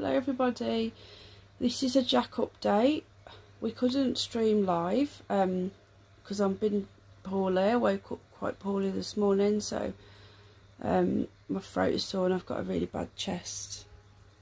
Hello everybody. This is a Jack update. We couldn't stream live um because I've been poorly. I woke up quite poorly this morning so um my throat is sore and I've got a really bad chest.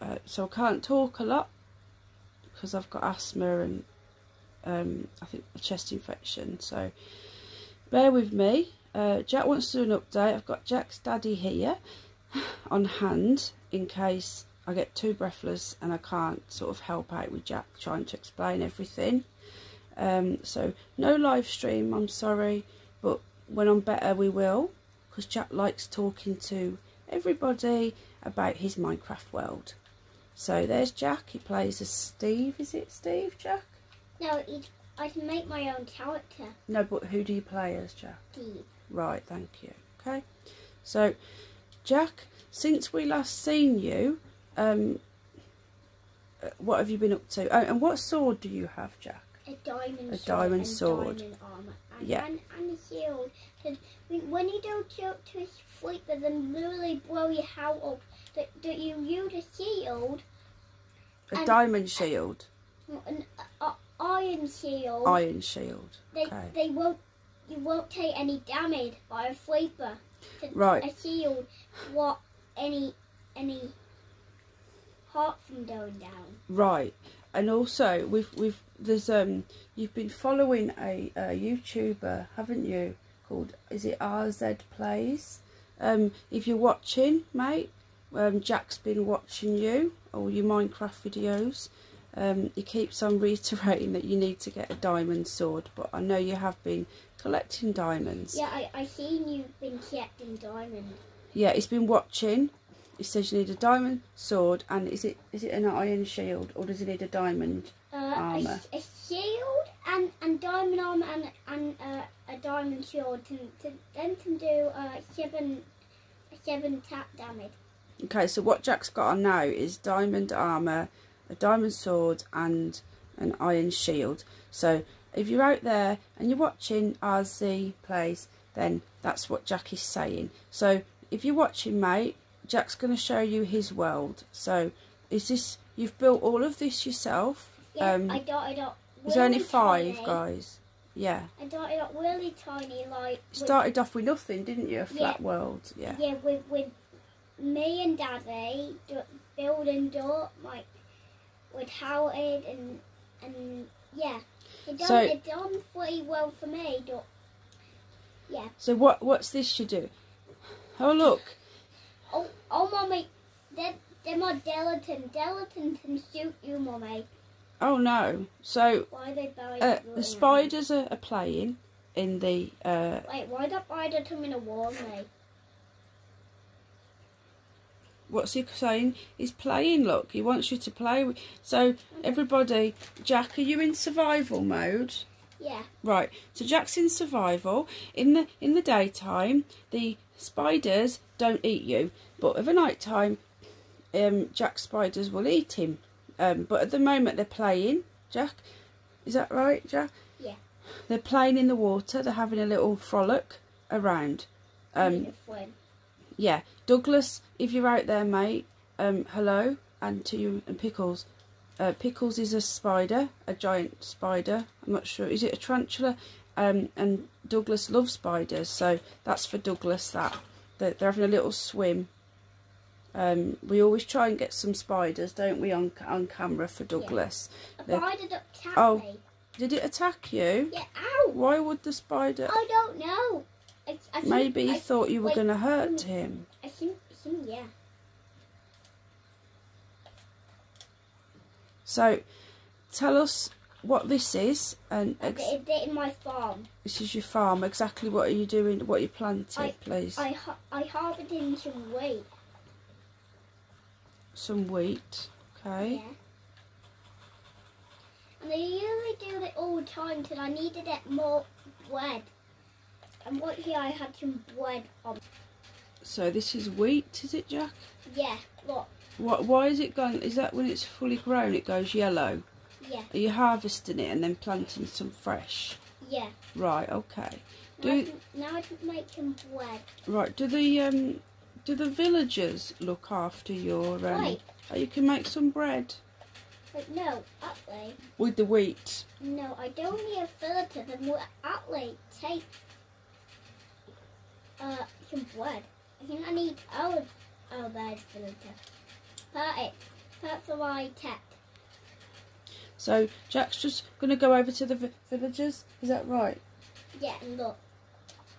Uh, so I can't talk a lot because I've got asthma and um, I think a chest infection. So bear with me. Uh, Jack wants to do an update. I've got Jack's daddy here on hand in case I get too breathless and I can't sort of help out with Jack trying to explain everything. Um, so no live stream, I'm sorry, but when I'm better we will because Jack likes talking to everybody about his Minecraft world. So there's Jack, he plays as Steve, is it Steve, Jack? No, I can make my own character. No, but who do you play as, Jack? Steve. Right, thank you. Okay, so Jack, since we last seen you, um, uh, what have you been up to? Oh, and what sword do you have, Jack? A diamond A sword. diamond and sword. Diamond armor. And, Yeah. And, and a shield. 'Cause when- you don't joke to a creeper, then literally blow your house up. That, that you use a shield, A And- diamond shield, an uh, iron shield. iron shield. They Okay. they won't you won't take any damage by a creeper. Right. A shield what any any heart from going down. Right, and also we've we've there's um you've been following a, a YouTuber, haven't you? Called is it RZ Plays? Um, if you're watching, mate, um, Jack's been watching you all your Minecraft videos. Um, he keeps on reiterating that you need to get a diamond sword, but I know you have been collecting diamonds. Yeah, I I seen you've been collecting diamonds. Yeah, he's been watching. He says you need a diamond sword, and is it is it an iron shield or does he need a diamond? Uh, Armour. A, a shield and, and diamond armor and and uh, a diamond shield to, to then can do uh, seven seven tap damage. Okay, so what Jack's got on now is diamond armour, a diamond sword, and an iron shield. So if you're out there and you're watching RZ plays, then that's what Jack is saying. So if you're watching, mate, Jack's going to show you his world. So is this you've built all of this yourself? Yeah, Um, I got it up. There's only five tiny. guys. Yeah. I it up really tiny, like started off with nothing, didn't you? A flat Yeah. world. Yeah. yeah, with with me and Daddy building up like with Howard and and yeah, it done So- it done pretty well for me. Do, yeah. So what what's this you do? Oh look. Oh, oh, mommy, they're, they're my Delaton. Delaton can shoot you, mommy. Oh no. So Why are they buried? uh, the spiders are, are playing in the uh, Wait, why the spider come in a wall, me? what's he saying? He's playing. Look, he wants you to play. So everybody, Jack, are you in survival mode? Yeah. Right. So Jack's in survival. In the in the daytime, the spiders don't eat you, but of a night time, um, Jack's spiders will eat him. Um, but at the moment they're playing. Jack, is that right, Jack? Yeah. They're playing in the water. They're having a little frolic around. Um, in a friend. yeah, Douglas, if you're out there, mate, um, hello, and to you and Pickles. Uh, Pickles is a spider, a giant spider. I'm not sure. Is it a tarantula? Um, and Douglas loves spiders, so that's for Douglas. That they're, they're having a little swim. Um, we always try and get some spiders, don't we, on on camera for Douglas? A the- spider attacked Oh. me. Did it attack you? Yeah, ow! Why would the spider? I don't know. I, I think, Maybe he I, thought you were going to hurt mm. him. I think, I think, yeah. So, tell us what this is, and I ex- did it in my farm. this is your farm. Exactly what are you doing? What you planted, I- please? I ha- I harvested some wheat. Some wheat. Okay. Yeah. And I usually do it all the time till I needed it more bread. And what here I had some bread on. So this is wheat, is it, Jack? Yeah, look. What? Why is it going? Is that when it's fully grown? It goes yellow. Yeah, Are you harvesting it and then planting some fresh? yeah. Right. Okay. Now, I Do can, now I can make some bread. right. Do the um, do the villagers look after your um, Right. Oh, you can make some bread But no, Atlee. with the wheat. No, I don't need a filter. Then Atlee take uh some bread. I think I need oh oh there's filter. Perfect. That's what I take. So Jack's just going to go over to the vi- villagers. Is that right? Yeah, and look.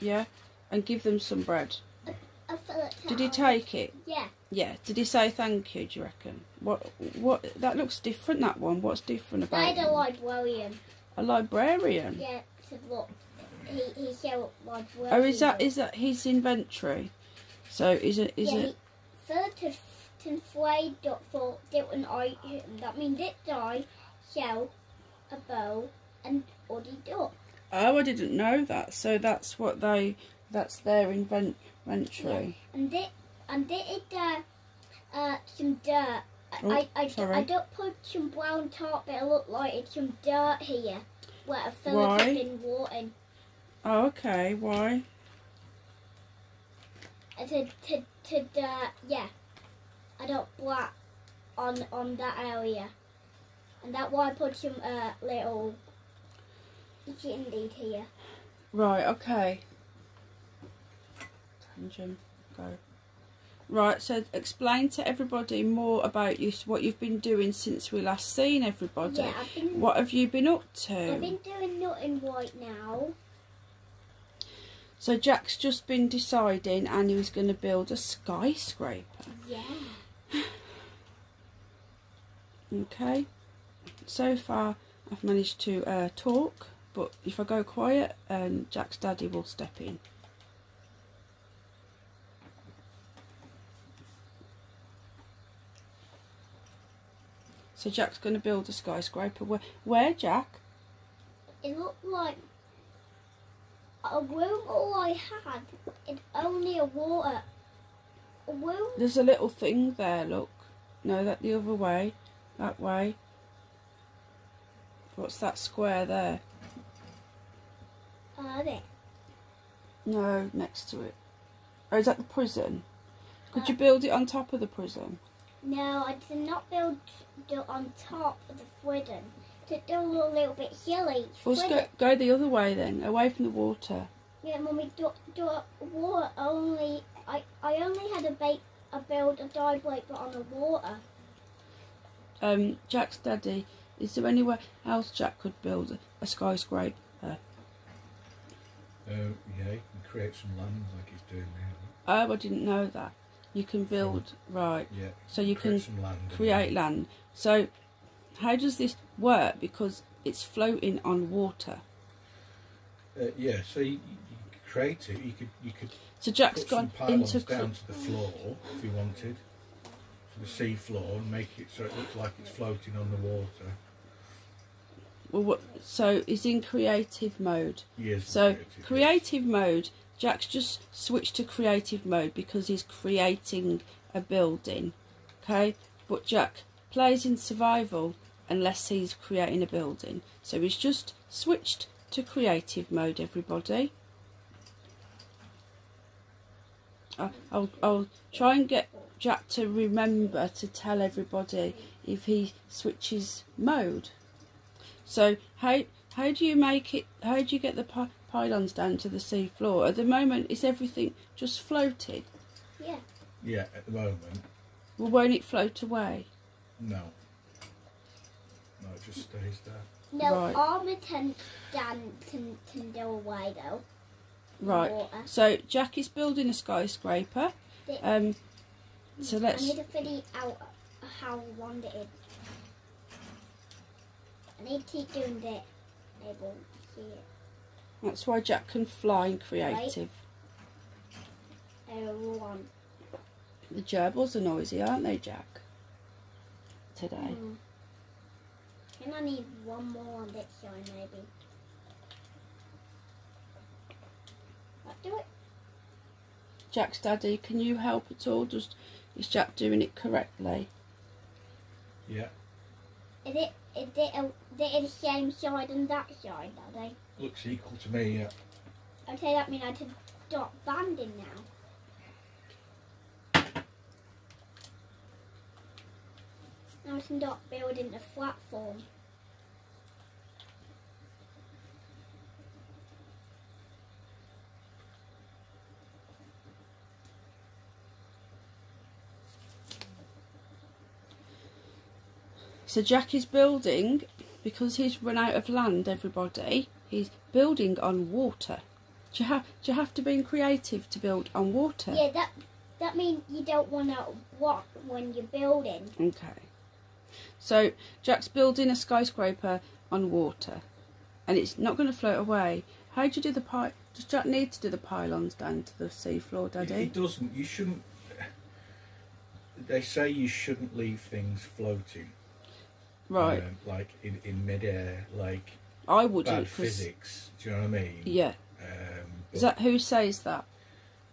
Yeah, and give them some bread. A. Did he take it? Yeah. Yeah. Did he say thank you? Do you reckon? What? What? That looks different. That one. What's different about There's a him? librarian. a librarian? Yeah, to look. He he showed librarian. Oh, is that is that his inventory? So is it is yeah, it? Ten fly dot for different. That means it die shell, a bow, and body dot. Oh, I didn't know that. So that's what they. That's their invent inventory. And this and this is uh, uh some dirt. I, Oh, I, I, sorry. I don't put some brown top, but it look like it's some dirt here where a has been watering. Oh, okay. Why? Uh, to to to dirt, yeah. I don't black on on that area, and that's why I put some uh little indeed here. Right. Okay. Tangent. Go. Right. So explain to everybody more about you. What you've been doing since we last seen everybody. Yeah, been What have you been up to? I've been doing nothing right now. So Jack's just been deciding, and he was going to build a skyscraper. Yeah. Okay. So far, I've managed to uh, talk, but if I go quiet, um, Jack's daddy will step in. So Jack's going to build a skyscraper. Where, where Jack? It looked like a room all I had. It's only a water. A room. There's a little thing there. Look. No, that the other way. That way. What's that square there? Uh, there. No, next to it. Oh, is that the prison? Could Uh, you build it on top of the prison? No, I did not build it on top of the prison. To do a little bit hilly. Well, let's go, go the other way then, away from the water. Yeah, mummy, do, do a water only. I, I only had a bait, a build a dive break, but on the water. Um, Jack's daddy, is there anywhere else Jack could build a, skyscraper? Uh, yeah, you can create some land like he's doing now. Oh, I didn't know that. You can build, right, Yeah. so you create can some land. create land. So, how does this work? Because it's floating on water. Uh, yeah, so you, you could create it. You could you could So Jack's put some gone pylons into. down to the floor if you wanted, to the sea floor, and make it so it looks like it's floating on the water. Well, what, so he's in creative mode. Yes. So creative, creative mode, Jack's just switched to creative mode because he's creating a building. Okay? But Jack plays in survival unless he's creating a building. So he's just switched to creative mode, everybody. I'll, I'll try and get Jack to remember to tell everybody if he switches mode. So how how do you make it? How do you get the pi- pylons down to the sea floor? At the moment, is everything just floated? Yeah. Yeah, at the moment, Well, won't it float away? no. No, it just stays there. No, Right. armor can can can can go away though. Right. Water. So Jack is building a skyscraper. The- Um. So let's. I need to figure out how long it is. I need keep doing that. They won't see it. That's why Jack can fly in creative. One. The gerbils are noisy, aren't they, Jack? Today. Mm. And I need one more on this side, maybe. But do it. Jack's daddy, can you help at all? Just is Jack doing it correctly? Yeah, Is it? Is it? A, is it the same side and that side? Are they? looks equal to me. Yeah. Okay, that means I can stop banding now. Now it's not building a platform. So Jack is building because he's run out of land. Everybody, he's building on water. Do you have do you have to be creative to build on water? Yeah, that that means you don't want to walk when you're building. Okay. So Jack's building a skyscraper on water, and it's not going to float away. How do you do the pi? Does Jack need to do the pylons down to the seafloor, It, Daddy? it doesn't. You shouldn't. They say you shouldn't leave things floating. Right. um, like in, in midair, like I bad wouldn't. 'cause- physics. Do you know what I mean? Yeah. Um, Is that who says that?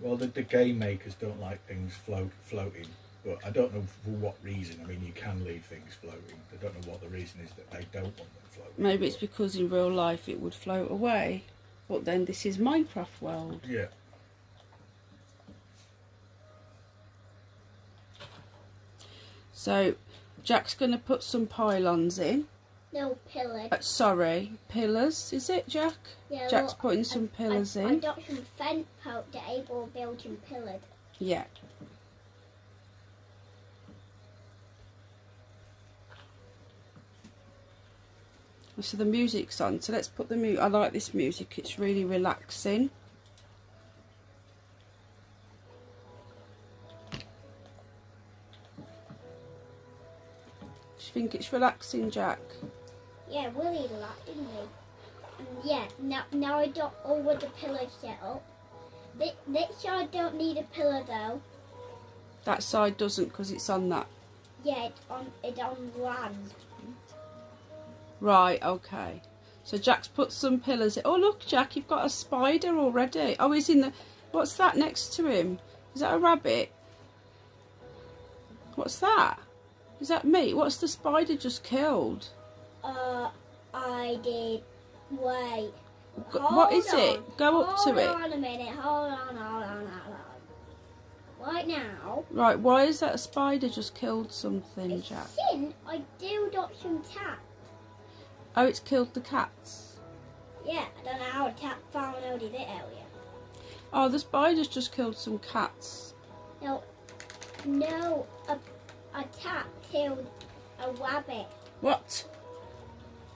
well, the, the game makers don't like things float floating, but I don't know for what reason. I mean, you can leave things floating. I don't know what the reason is that they don't want them floating. Maybe it's because in real life it would float away. But then this is Minecraft world. yeah. So Jack's going to put some pylons in. No pillar. Uh, sorry, pillars. Is it, Jack? Yeah, Jack's look, putting some pillars I, I, in. I got some fence out to able building pillars. Yeah. So the music's on. So let's put the mu. I like this music. It's really relaxing. Do you think it's relaxing, Jack? Yeah, didn't he? Yeah, now now I all of the pillars set up. This, this side don't need a pillow though. That side doesn't because it's on that. Yeah, it's on it's on land. Right, okay. So Jack's put some pillars in. Oh, look, Jack, you've got a spider already. Oh, he's in the... What's that next to him? Is that a rabbit? What's that? Is that me? What's the spider just killed? Uh, I did. Wait. G- what is Hold it? on. Go up hold to it. Hold on a minute. Hold on, hold on, hold on. Right now, Right, why is that spider just killed something, Jack? think I do got some cat. Oh, it's killed the cats. Yeah, I don't know how a cat found out of that area. Oh, the spider's just killed some cats. No, no, a, a cat killed a rabbit. What?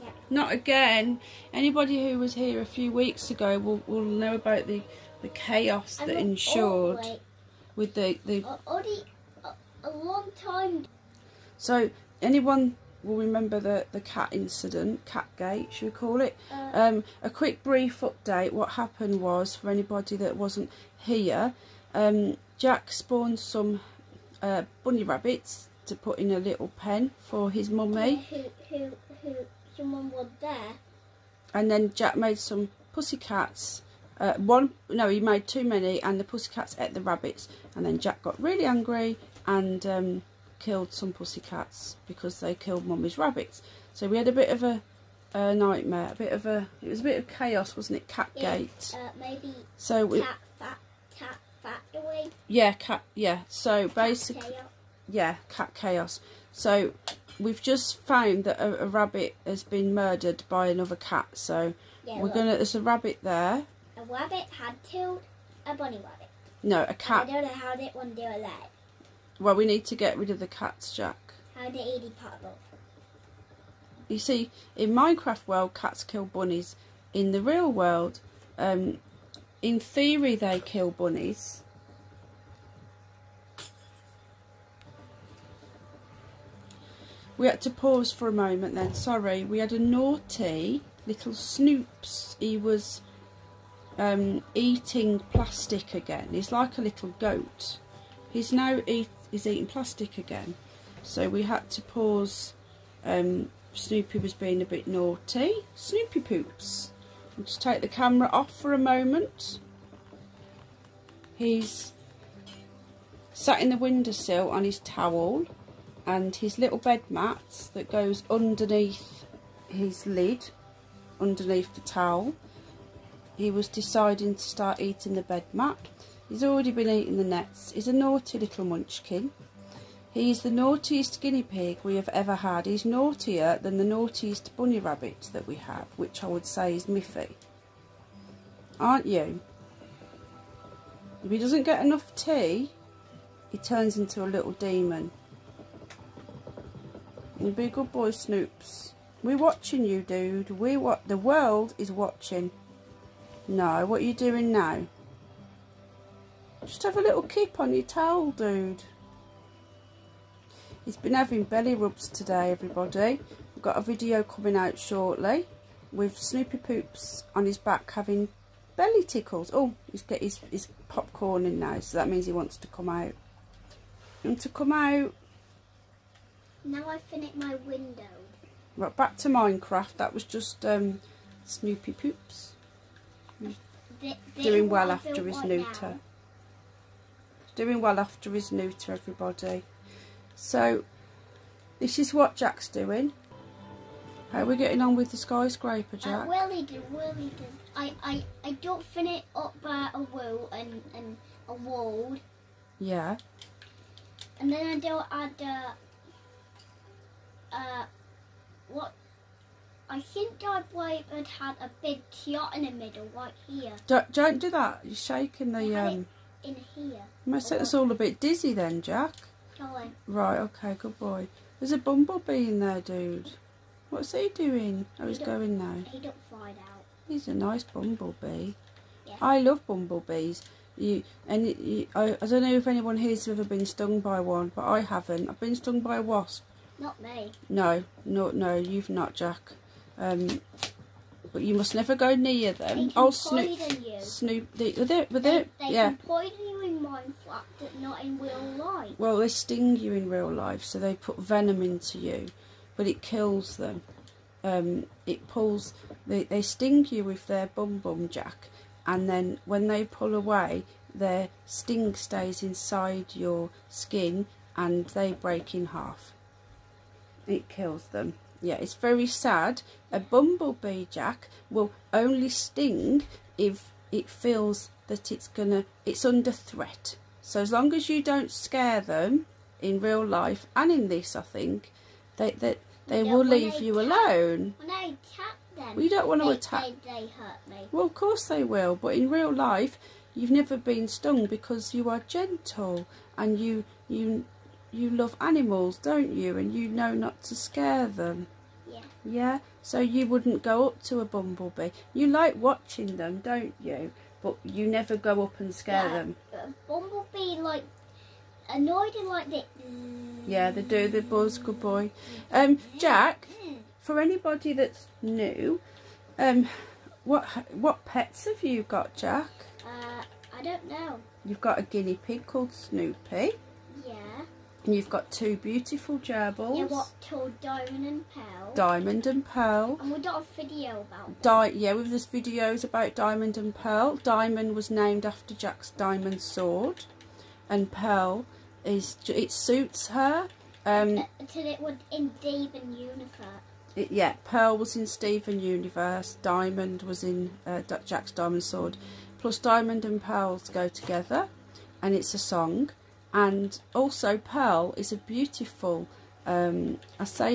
Yeah. Not again. Anybody who was here a few weeks ago will, will know about the, the chaos And that oh, with the, the a, already a, a long time. so anyone will remember the, the cat incident, Catgate, should we call it? Uh, Um, a quick brief update. What happened was, for anybody that wasn't here, um, Jack spawned some uh, bunny rabbits to put in a little pen for his mummy. Who, who, who, someone was there. and then Jack made some pussycats. Uh, one, no, he made too many, and the pussycats ate the rabbits. And then Jack got really angry and um, killed some pussycats because they killed Mummy's rabbits. So we had a bit of a, a nightmare, a bit of a. It was a bit of chaos, wasn't it? Catgate. Uh, maybe So we, cat fat, cat factory. yeah, cat, yeah. So basically, Chaos. Yeah, cat chaos. So we've just found that a, a rabbit has been murdered by another cat. So Yeah, we're look, gonna. There's a rabbit there. A rabbit had killed a bunny rabbit. No, a cat. I don't know how that one do that. Well, we need to get rid of the cats, Jack. How did Edie Puddle? You see, in Minecraft world, cats kill bunnies. In the real world, um, in theory, they kill bunnies. We had to pause for a moment then. Sorry, we had a naughty little Snoops. He was um, eating plastic again. He's like a little goat. He's now eat, he's eating plastic again. So we had to pause. Um, Snoopy was being a bit naughty. Snoopy poops. I'll just take the camera off for a moment. He's sat in the windowsill on his towel and his little bed mat that goes underneath his lid, underneath the towel. He was deciding to start eating the bed mat. He's already been eating the nets. He's a naughty little munchkin. He's the naughtiest guinea pig we have ever had. He's naughtier than the naughtiest bunny rabbit that we have, which I would say is Miffy. Aren't you? If he doesn't get enough tea, he turns into a little demon. Be a good boy, Snoops. We're watching you, dude. We what the world is watching. No, what are you doing now? Just have a little keep on your towel, dude. He's been having belly rubs today, everybody. We've got a video coming out shortly with Snoopy Poops on his back having belly tickles. Oh, he's get his, his popcorn in now, so that means he wants to come out. And to come out. Now I finished my window. Right, back to Minecraft. That was just um, Snoopy Poops. The, the Doing well after his neuter. now. Doing well after his neuter, everybody. So, this is what Jack's doing. How are we getting on with the skyscraper, Uh, Jack? Willie did, Willie did. I, I, I don't finish up by a wall and, and a wall, yeah. and then I don't add uh, uh, what? I think might have had a big tiot in the middle, right here, Don't, don't do that. You're shaking the... Um, in here. might set us all a bit dizzy then, Jack. Right, okay, good boy. There's a bumblebee in there, dude. What's he doing? Oh, he's He going now. He don't find out. He's a nice bumblebee. Yeah. I love bumblebees. You and you, I, I don't know if anyone here's ever been stung by one, but I haven't. I've been stung by a wasp. Not me. No, no, no, you've not, Jack. Um, but you must never go near They them. can Oh, Snoop. Snoop, they, were they, were They, they, they yeah. can poison you in Minecraft, but not in real life. Well, they sting you in real life, so they put venom into you, but it kills them. Um, it pulls. They, they sting you with their bum bum jack, and then when they pull away, their sting stays inside your skin, and they break in half. It kills them. Yeah, it's very sad. A bumblebee jack will only sting if it feels that it's gonna it's under threat. So as long as you don't scare them in real life and in this, I think they they, they Yeah, will leave you alone. When I attack them, Well, you don't want to they, attack. They, they hurt me. Well, of course they will, but in real life, you've never been stung because you are gentle and you you you love animals, don't you? And you know not to scare them. Yeah. Yeah. So you wouldn't go up to a bumblebee. You like watching them, don't you? But you never go up and scare Yeah. them. Bumblebee like annoyed and like this. Yeah, they do. The buzz, good boy. Um, Jack, for anybody that's new, um, what what pets have you got, Jack? Uh, I don't know. You've got a guinea pig called Snoopy. And you've got two beautiful gerbils, Yeah, what Diamond and Pearl. Diamond and Pearl. and we got a video about them. Di- yeah, with this videos about Diamond and Pearl. Diamond was named after Jack's diamond sword, and Pearl is it suits her. Um, Until it was in Demon Universe. it, yeah, Pearl was in Steven Universe. Diamond was in uh, Jack's diamond sword. Plus, Diamond and Pearls go together, and it's a song. And also, Pearl is a beautiful. Um, I say